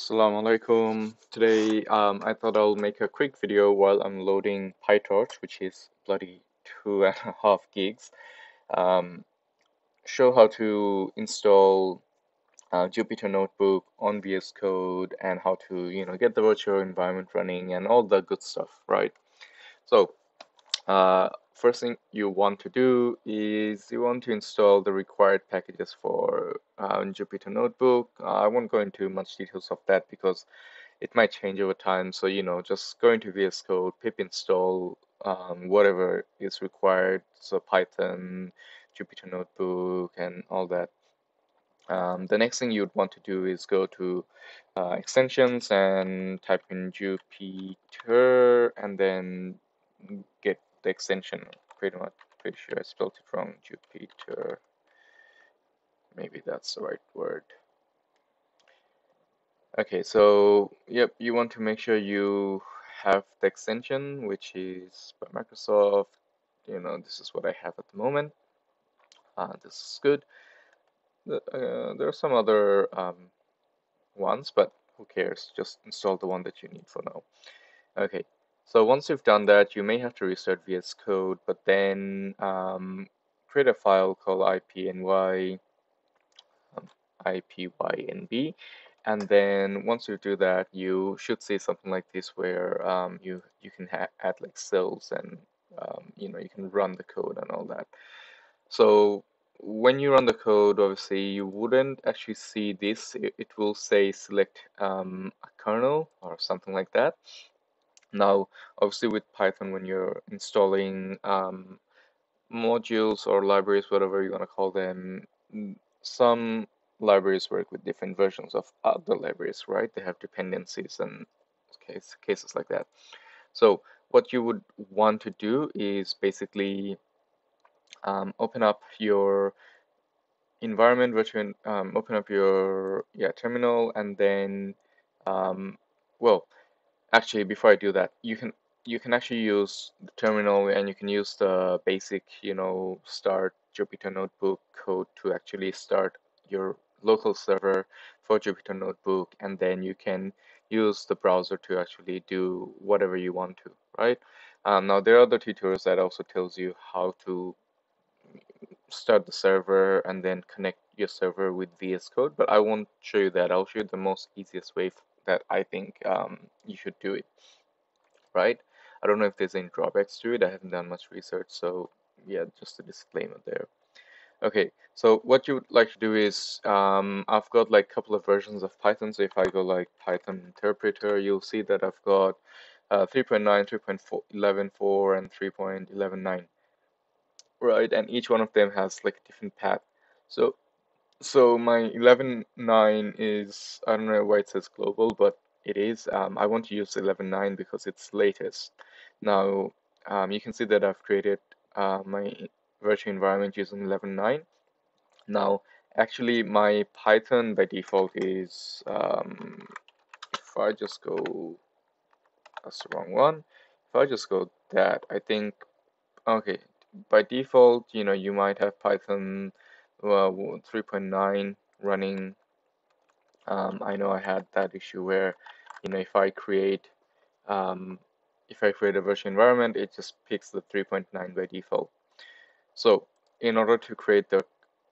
Assalamu alaikum. Today um, I thought I'll make a quick video while I'm loading PyTorch, which is bloody two and a half gigs. Um, show how to install uh, Jupyter Notebook on VS Code and how to you know get the virtual environment running and all the good stuff, right? So uh, first thing you want to do is you want to install the required packages for uh, Jupyter Notebook. Uh, I won't go into much details of that because it might change over time. So, you know, just go into VS Code, pip install um, whatever is required. So Python, Jupyter Notebook, and all that. Um, the next thing you'd want to do is go to uh, extensions and type in Jupyter and then get the extension. Pretty much, pretty sure I spelled it wrong. Jupiter. Maybe that's the right word. Okay, so yep, you want to make sure you have the extension, which is by Microsoft. You know, this is what I have at the moment. Uh, this is good. Uh, there are some other um, ones, but who cares? Just install the one that you need for now. Okay, so once you've done that, you may have to restart VS Code, but then um, create a file called ipny um, ipynb. And then once you do that, you should see something like this where um, you you can add like cells and um, you know you can run the code and all that. So when you run the code, obviously you wouldn't actually see this. It, it will say select um, a kernel or something like that. Now, obviously with Python, when you're installing um, modules or libraries, whatever you want to call them, some libraries work with different versions of other libraries, right? They have dependencies and case, cases like that. So what you would want to do is basically um, open up your environment, virtual, um, open up your yeah terminal, and then um, well, actually before I do that you can you can actually use the terminal and you can use the basic you know start Jupyter Notebook code to actually start your local server for Jupyter Notebook and then you can use the browser to actually do whatever you want to right? Um, now there are other tutorials that also tells you how to start the server and then connect your server with VS Code but I won't show you that. I'll show you the most easiest way that I think um, you should do it, right? I don't know if there's any drawbacks to it. I haven't done much research, so yeah, just a disclaimer there. Okay, so what you would like to do is, um, I've got like a couple of versions of Python. So if I go like Python interpreter, you'll see that I've got uh, 3.9, 3.11.4, and 3.11.9, right? And each one of them has like a different path. So so my 11.9 is, I don't know why it says global, but it is. Um, I want to use 11.9 because it's latest. Now, um, you can see that I've created uh, my virtual environment using 11.9. Now, actually, my Python by default is, um, if I just go, that's the wrong one. If I just go that, I think, okay, by default, you know, you might have Python uh, 3.9 running um, I know I had that issue where you know if I create um, if I create a virtual environment it just picks the 3.9 by default. So in order to create the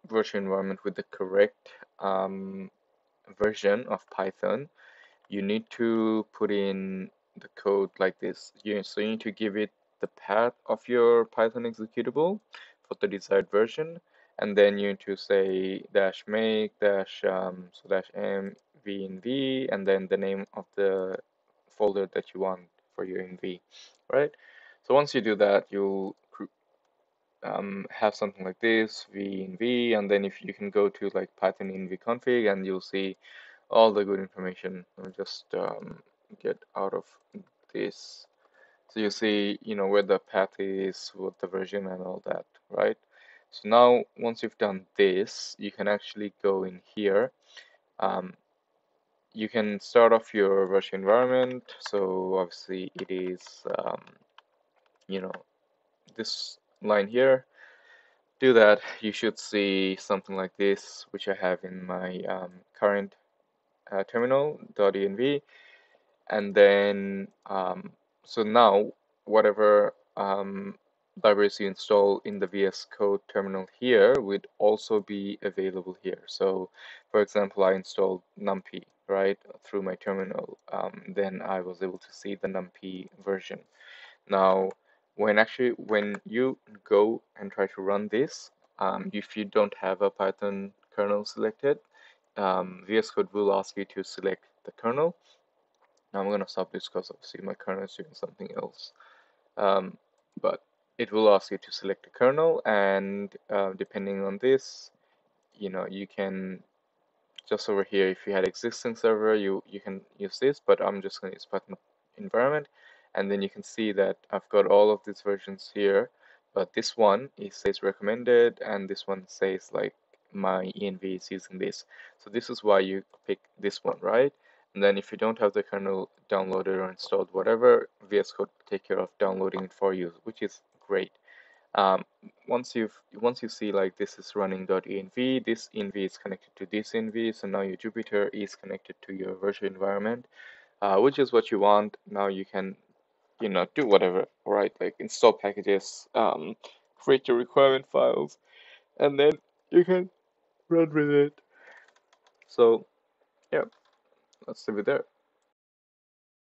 virtual environment with the correct um, version of Python you need to put in the code like this. You, so you need to give it the path of your Python executable for the desired version and then you need to say dash make dash um, so dash m venv and then the name of the folder that you want for your env right? So once you do that you'll um, have something like this venv and then if you can go to like python env config and you'll see all the good information. Just um, get out of this. So you see you know where the path is what the version and all that right so now once you've done this, you can actually go in here. Um, you can start off your virtual environment. So obviously it is, um, you know, this line here. Do that, you should see something like this, which I have in my um, current uh, terminal.env and then um, so now whatever um, libraries you install in the VS Code terminal here would also be available here. So for example, I installed NumPy, right, through my terminal. Um, then I was able to see the NumPy version. Now, when actually, when you go and try to run this, um, if you don't have a Python kernel selected, um, VS Code will ask you to select the kernel. Now I'm going to stop this because obviously my kernel is doing something else. Um, but it will ask you to select a kernel and uh, depending on this, you know, you can just over here, if you had existing server, you, you can use this, but I'm just going to use Python environment. And then you can see that I've got all of these versions here, but this one it says recommended, and this one says like my env is using this. So this is why you pick this one, right? And then if you don't have the kernel downloaded or installed, whatever, VS Code take care of downloading it for you, which is great. Um, once you've once you see like this is running .env, this env is connected to this env, so now your Jupyter is connected to your virtual environment, uh, which is what you want. Now you can, you know, do whatever, right? Like install packages, um, create your requirement files, and then you can run with it. So, yeah, let's leave it there.